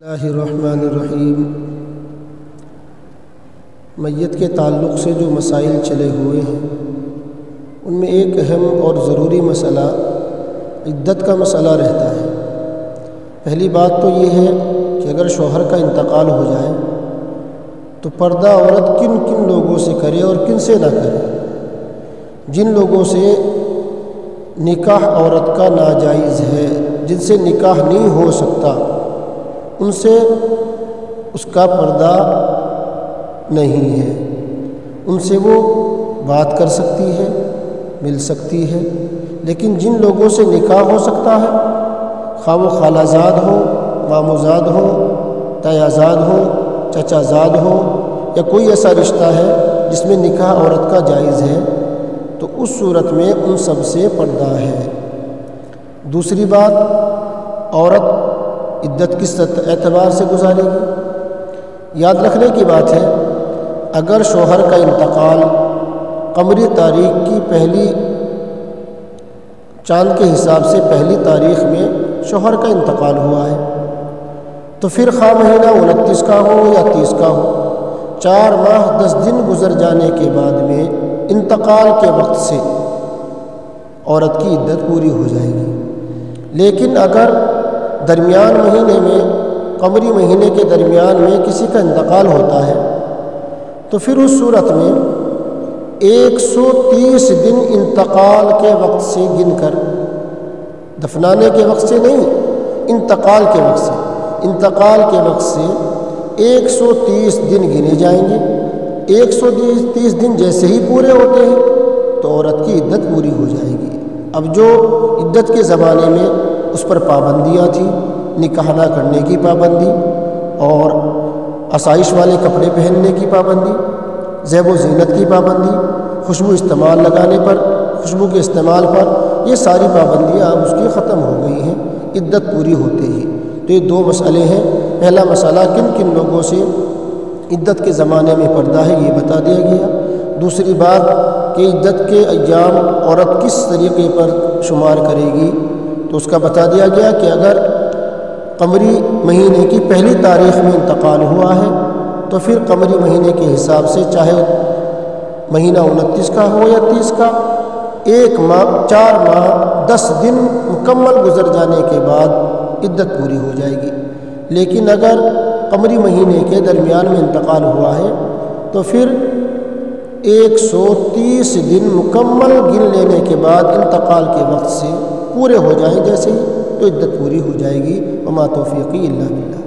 रहीम मैत के ताल्लुक़ से जो मसाइल चले हुए हैं, उनमें एक अहम और ज़रूरी मसला, इद्दत का मसला रहता है। पहली बात तो ये है कि अगर शोहर का इंतकाल हो जाए तो पर्दा औरत किन किन लोगों से करे और किन से ना करे? जिन लोगों से निकाह औरत का नाजायज़ है, जिनसे निकाह नहीं हो सकता उनसे उसका पर्दा नहीं है। उनसे वो बात कर सकती है, मिल सकती है, लेकिन जिन लोगों से निकाह हो सकता है खा वो खालाजाद हो मामोजाद हो तयाजाद हो चचाजाद हो, या कोई ऐसा रिश्ता है जिसमें निकाह औरत का जायज़ है तो उस सूरत में उन सबसे पर्दा है। दूसरी बात, औरत इद्दत किस एतबार से गुजारेगी? याद रखने की बात है, अगर शोहर का इंतकाल कमरी तारीख की पहली चाँद के हिसाब से पहली तारीख में शोहर का इंतकाल हुआ है तो फिर खा महीना उनतीस का हो या तीस का हो, चार माह दस दिन गुजर जाने के बाद में इंतकाल के वक्त से औरत की इद्दत पूरी हो जाएगी। लेकिन अगर दरमियान महीने में, कमरी महीने के दरमियान में किसी का इंतकाल होता है तो फिर उस सूरत में 130 दिन इंतकाल के वक्त से गिनकर, दफनाने के वक्त से नहीं, इंतकाल के वक्त से, इंतकाल के वक्त से 130 दिन गिने जाएँगे। 130 दिन जैसे ही पूरे होते हैं तो औरत की इद्दत पूरी हो जाएगी। अब जो इद्दत के ज़माने में उस पर पाबंदियाँ थी, निकाह ना करने की पाबंदी और आसाइश वाले कपड़े पहनने की पाबंदी, जैब ज़ीनत की पाबंदी, खुशबू इस्तेमाल लगाने पर, खुशबू के इस्तेमाल पर, ये सारी पाबंदियाँ अब उसकी ख़त्म हो गई हैं, इद्दत पूरी होते ही। तो ये दो मसले हैं। पहला मसला, किन किन लोगों से इद्दत के ज़माने में पर्दा है, ये बता दिया गया। दूसरी बात कि इद्दत के अयाम औरत किस तरीके पर शुमार करेगी तो उसका बता दिया गया कि अगर कमरी महीने की पहली तारीख में इंतकाल हुआ है तो फिर कमरी महीने के हिसाब से चाहे महीना उनतीस का हो या तीस का, एक माह, चार माह, दस दिन मुकम्मल गुजर जाने के बाद इद्दत पूरी हो जाएगी। लेकिन अगर कमरी महीने के दरमियान में इंतकाल हुआ है तो फिर 130 दिन मुकम्मल गिन लेने के बाद इंतकाल के वक्त से पूरे हो जाएँ जैसे ही तो इद्दत पूरी हो जाएगी। वमा तोफ़ी अल्लाह